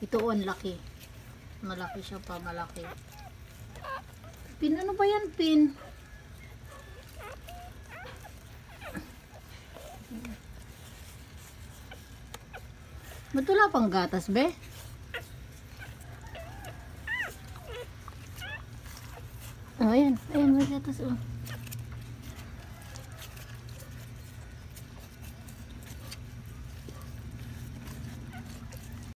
Ito oh, ang laki. Malaki siya pa, malaki. Pin, ano ba yan, pin? Ba't wala pang gatas, be? Oh, ayan. Ayan, may gatas, oh.